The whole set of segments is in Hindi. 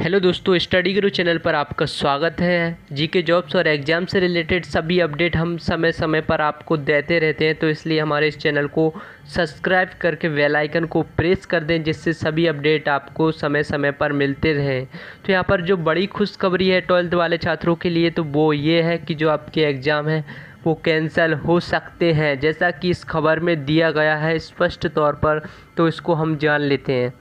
हेलो दोस्तों, स्टडी गुरु चैनल पर आपका स्वागत है। जीके जॉब्स और एग्ज़ाम से रिलेटेड सभी अपडेट हम समय समय पर आपको देते रहते हैं तो इसलिए हमारे इस चैनल को सब्सक्राइब करके बेल आइकन को प्रेस कर दें, जिससे सभी अपडेट आपको समय समय पर मिलते रहें। तो यहाँ पर जो बड़ी खुशखबरी है ट्वेल्थ वाले छात्रों के लिए तो वो ये है कि जो आपके एग्ज़ाम है, वो कैंसिल हो सकते हैं। जैसा कि इस खबर में दिया गया है स्पष्ट तौर पर तो इसको हम जान लेते हैं।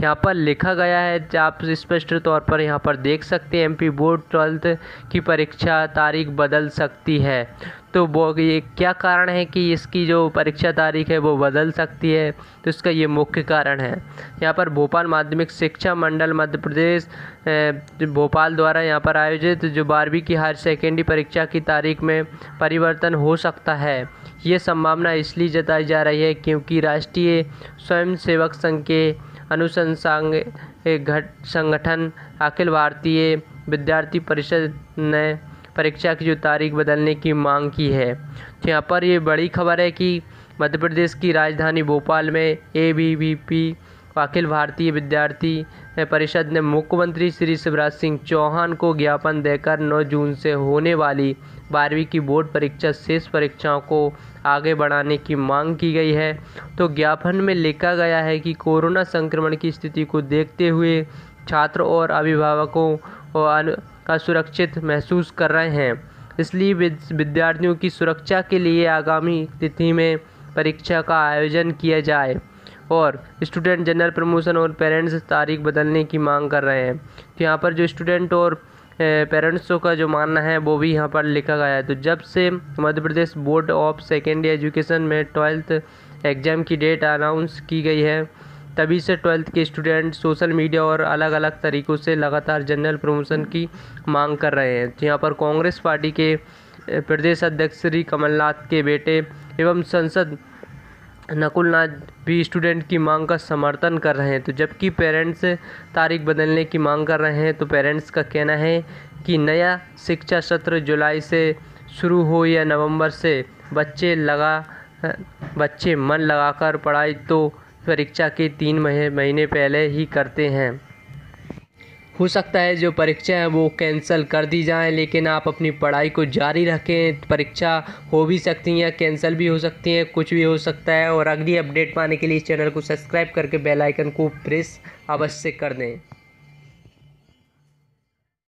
यहाँ पर लिखा गया है आप स्पष्ट तौर पर यहाँ पर देख सकते हैं एमपी बोर्ड ट्वेल्थ की परीक्षा तारीख बदल सकती है। तो वो ये क्या कारण है कि इसकी जो परीक्षा तारीख है वो बदल सकती है? तो इसका ये मुख्य कारण है। यहाँ पर भोपाल माध्यमिक शिक्षा मंडल मध्य प्रदेश भोपाल द्वारा यहाँ पर आयोजित जो बारहवीं की हायर सेकेंडरी परीक्षा की तारीख में परिवर्तन हो सकता है। ये संभावना इसलिए जताई जा रही है क्योंकि राष्ट्रीय स्वयं सेवक संघ के अनुसंधान घट, संगठन अखिल भारतीय विद्यार्थी परिषद ने परीक्षा की जो तारीख बदलने की मांग की है। तो यहाँ पर ये बड़ी खबर है कि मध्य प्रदेश की राजधानी भोपाल में A B V P Akhil Bharatiya Vidyarthi Parishad ने मुख्यमंत्री श्री शिवराज सिंह चौहान को ज्ञापन देकर 9 जून से होने वाली बारहवीं की बोर्ड परीक्षा, शेष परीक्षाओं को आगे बढ़ाने की मांग की गई है। तो ज्ञापन में लिखा गया है कि कोरोना संक्रमण की स्थिति को देखते हुए छात्र और अभिभावकों और का सुरक्षित महसूस कर रहे हैं। इसलिए विद्यार्थियों की सुरक्षा के लिए आगामी तिथि में परीक्षा का आयोजन किया जाए और स्टूडेंट जनरल प्रमोशन और पेरेंट्स तारीख बदलने की मांग कर रहे हैं। तो यहाँ पर जो स्टूडेंट और पेरेंट्सों का जो मानना है, वो भी यहाँ पर लिखा गया है। तो जब से Madhya Pradesh board of secondary education में ट्वेल्थ एग्ज़ाम की डेट अनाउंस की गई है तभी से ट्वेल्थ के स्टूडेंट सोशल मीडिया और अलग अलग तरीक़ों से लगातार जनरल प्रमोशन की मांग कर रहे हैं। यहाँ पर कांग्रेस पार्टी के प्रदेश अध्यक्ष श्री कमलनाथ के बेटे एवं संसद नकुलनाथ भी स्टूडेंट की मांग का समर्थन कर रहे हैं। तो जबकि पेरेंट्स तारीख बदलने की मांग कर रहे हैं तो पेरेंट्स का कहना है कि नया शिक्षा सत्र जुलाई से शुरू हो या नवंबर से बच्चे लगा बच्चे मन लगाकर पढ़ाई तो परीक्षा के तीन महीने पहले ही करते हैं। हो सकता है जो परीक्षा है वो कैंसिल कर दी जाए, लेकिन आप अपनी पढ़ाई को जारी रखें। परीक्षा हो भी सकती हैं, कैंसिल भी हो सकती हैं, कुछ भी हो सकता है। और अगली अपडेट पाने के लिए इस चैनल को सब्सक्राइब करके बेल आइकन को प्रेस अवश्य कर दें।